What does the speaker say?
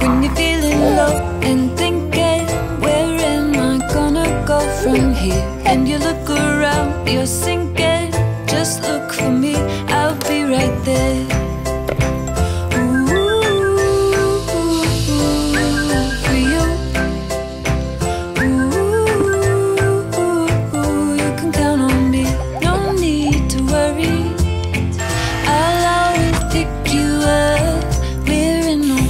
When you're feeling low and thinking, where am I gonna go from here? And you look around, you're sinking, just look for me, I'll be right there. Worry